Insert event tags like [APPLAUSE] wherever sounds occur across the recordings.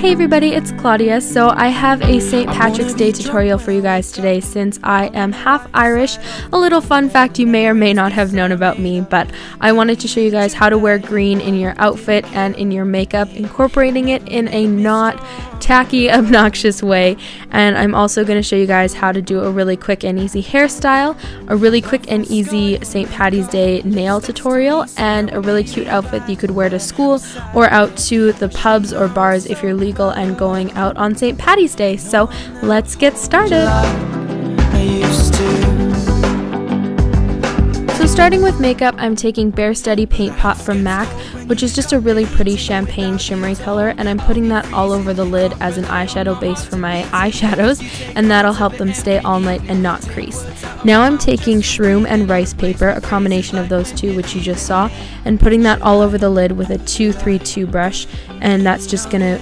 Hey everybody, it's Claudia. So I have a St. Patrick's Day tutorial for you guys today since I am half Irish. A little fun fact you may or may not have known about me, but I wanted to show you guys how to wear green in your outfit and in your makeup, incorporating it in a not tacky, [LAUGHS] obnoxious way. And I'm also going to show you guys how to do a really quick and easy hairstyle, a really quick and easy St. Patty's Day nail tutorial, and a really cute outfit you could wear to school or out to the pubs or bars if you're and going out on St. Patty's Day. So let's get started. So starting with makeup, I'm taking Bare Study Paint Pot from MAC, which is just a really pretty champagne shimmery color, and I'm putting that all over the lid as an eyeshadow base for my [LAUGHS] eyeshadows, and that'll help them stay all night and not crease. Now I'm taking Shroom and Rice Paper, a combination of those two, which you just saw, and putting that all over the lid with a 232 brush, and that's just gonna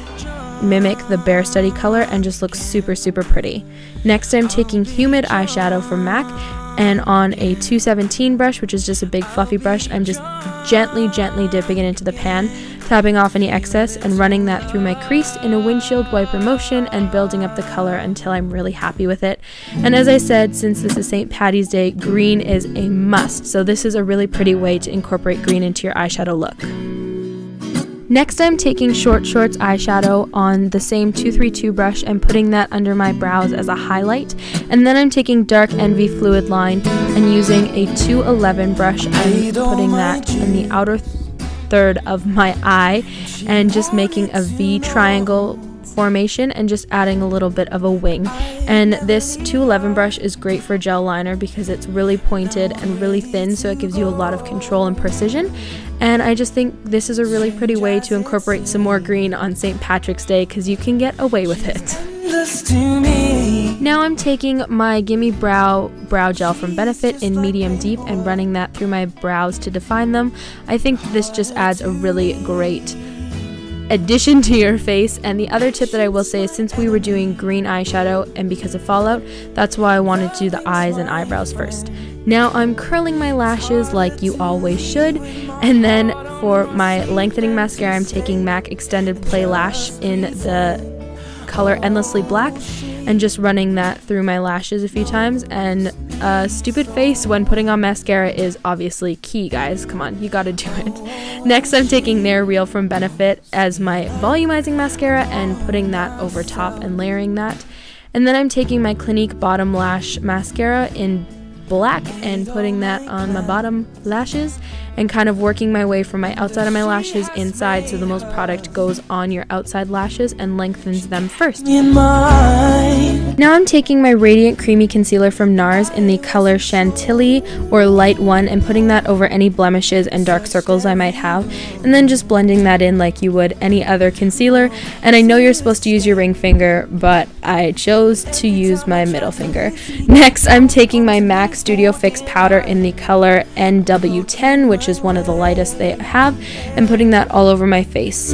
mimic the Bare Study color and just looks super super pretty. Next I'm taking Humid eyeshadow from MAC and on a 217 brush, which is just a big fluffy brush, I'm just gently, gently dipping it into the pan, tapping off any excess and running that through my crease in a windshield wiper motion and building up the color until I'm really happy with it. And as I said, since this is St. Patty's Day, green is a must, so this is a really pretty way to incorporate green into your eyeshadow look. Next I'm taking Short Shorts eyeshadow on the same 232 brush and putting that under my brows as a highlight. And then I'm taking Dark Envy Fluid Line and using a 211 brush and putting that in the outer third of my eye and just making a V triangle formation and just adding a little bit of a wing. And this 211 brush is great for gel liner because it's really pointed and really thin so it gives you a lot of control and precision. And I just think this is a really pretty way to incorporate some more green on St. Patrick's Day because you can get away with it. Now I'm taking my Gimme Brow Brow Gel from Benefit in medium deep and running that through my brows to define them. I think this just adds a really great addition to your face. And the other tip that I will say is since we were doing green eyeshadow and because of fallout, that's why I wanted to do the eyes and eyebrows first. Now I'm curling my lashes like you always should. And then for my lengthening mascara, I'm taking MAC Extended Play Lash in the color Endlessly Black and just running that through my lashes a few times. And a stupid face when putting on mascara is obviously key, guys. Come on, you gotta [LAUGHS] do it. Next, I'm taking They're Real from Benefit as my volumizing mascara and putting that over top and layering that. And then I'm taking my Clinique Bottom Lash Mascara in black and putting that on my bottom lashes and kind of working my way from my outside of my lashes inside so the most product goes on your outside lashes and lengthens them first. Now I'm taking my Radiant Creamy Concealer from NARS in the color Chantilly or Light 1 and putting that over any blemishes and dark circles I might have and then just blending that in like you would any other concealer and I know you're supposed to use your ring finger but I chose to use my middle finger. Next I'm taking my MAC Studio Fix powder in the color NW10 which is one of the lightest they have, and putting that all over my face.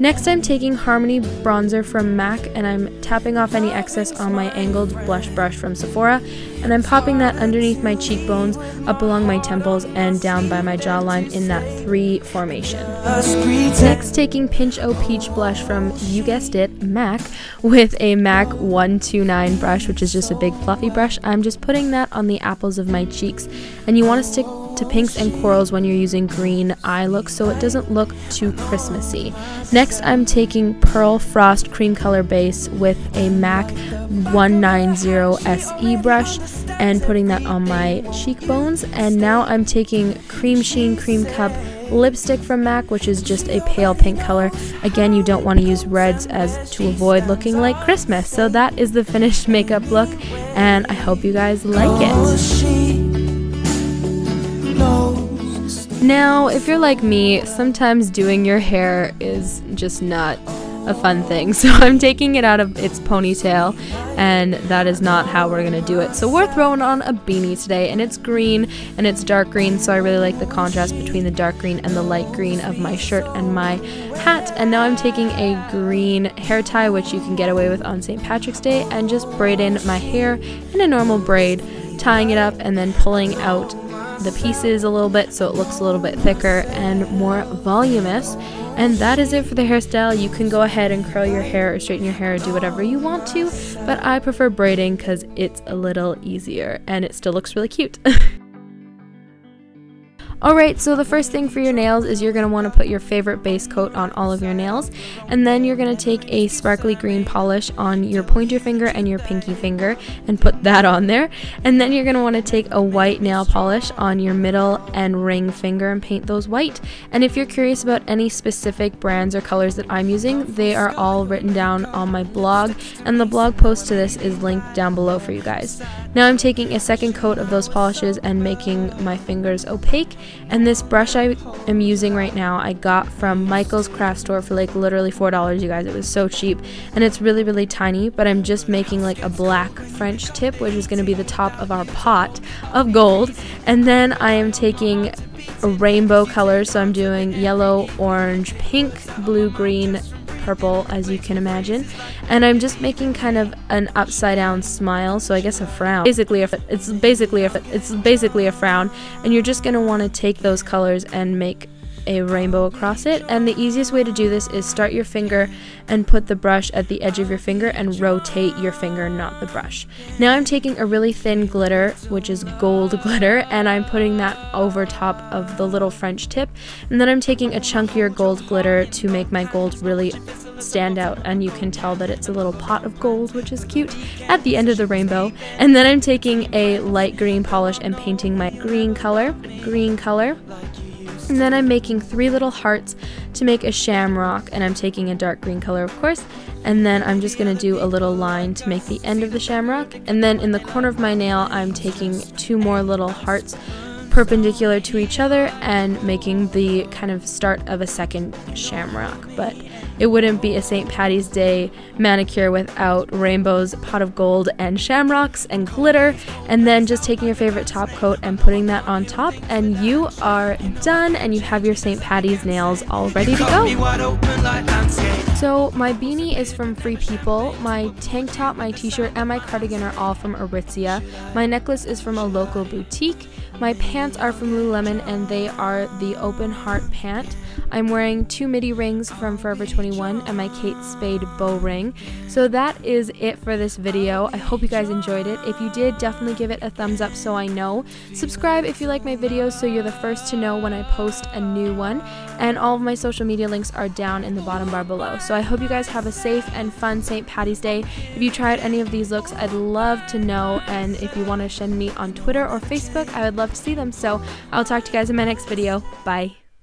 Next, I'm taking Harmony Bronzer from MAC, and I'm tapping off any excess on my angled blush brush from Sephora, and I'm popping that underneath my cheekbones, up along my temples, and down by my jawline in that 3 formation. Next, taking Pinch O Peach blush from, you guessed it, MAC, with a MAC 129 brush, which is just a big fluffy brush. I'm just putting that on the apples of my cheeks, and you want to stick to pinks and corals when you're using green eye looks so it doesn't look too Christmassy. Next, I'm taking Pearl Frost Cream Color Base with a MAC 190 SE brush and putting that on my cheekbones. And now I'm taking Cream Sheen Creme Cup lipstick from MAC, which is just a pale pink color. Again, you don't want to use reds as to avoid looking like Christmas. So that is the finished makeup look, and I hope you guys like it. Now, if you're like me, sometimes doing your hair is just not a fun thing. [LAUGHS] So I'm taking it out of its ponytail, and that is not how we're gonna do it. So we're throwing on a beanie today, and it's green and it's dark green. So I really like the contrast between the dark green and the light green of my shirt and my hat. And now I'm taking a green hair tie, which you can get away with on St. Patrick's Day, and just braid in my hair in a normal braid, tying it up, and then pulling out the pieces a little bit so it looks a little bit thicker and more voluminous. And that is it for the hairstyle. You can go ahead and curl your hair or straighten your hair or do whatever you want to, but I prefer braiding because it's a little easier and it still looks really cute. [LAUGHS] Alright, so the first thing for your nails is you're going to want to put your favorite base coat on all of your nails, and then you're going to take a sparkly green polish on your pointer finger and your pinky finger and put that on there, and then you're going to want to take a white nail polish on your middle and ring finger and paint those white. And if you're curious about any specific brands or colors that I'm using, they are all written down on my blog, and the blog post to this is linked down below for you guys. Now I'm taking a second coat of those polishes and making my fingers opaque and this brush I am using right now, I got from Michael's craft store for like literally $4, you guys. It was so cheap. And it's really, really tiny, but I'm just making like a black French tip, which is going to be the top of our pot of gold. And then I am taking a rainbow colors, so I'm doing yellow, orange, pink, blue, green, purple as you can imagine. And I'm just making kind of an upside down smile so I guess a frown. Basically a, it's basically a, it's basically a frown. And you're just gonna want to take those colors and make a rainbow across it. And the easiest way to do this is start your finger and put the brush at the edge of your finger and rotate your finger not the brush. Now I'm taking a really thin glitter which is gold [LAUGHS] glitter and I'm putting that over top of the little French tip. And then I'm taking a chunkier gold glitter to make my gold really stand out. And you can tell that it's a little pot of gold which is cute at the end of the rainbow. And then I'm taking a light green polish and painting my green color green color and then I'm making three little hearts to make a shamrock, and I'm taking a dark green color, of course. And then I'm just going to do a little line to make the end of the shamrock. And then in the corner of my nail, I'm taking two more little hearts perpendicular to each other and making the kind of start of a second shamrock. But it wouldn't be a St. Patty's Day manicure without rainbows, pot of gold, and shamrocks and glitter. And then just taking your favorite top coat and putting that on top, and you are done, and you have your St. Patty's nails all ready to go. So, my beanie is from Free People, my tank top, my t shirt, and my cardigan are all from Aritzia. My necklace is from a local boutique. My pants are from Lululemon and they are the open heart pant. I'm wearing two midi rings from Forever 21 and my Kate Spade bow ring. So that is it for this video. I hope you guys enjoyed it. If you did, definitely give it a thumbs up so I know. Subscribe if you like my videos so you're the first to know when I post a new one. And all of my social media links are down in the bottom bar below. So I hope you guys have a safe and fun St. Patty's Day. If you tried any of these looks, I'd love to know. And if you want to send me on Twitter or Facebook, I would love to see them. So I'll talk to you guys in my next video. Bye.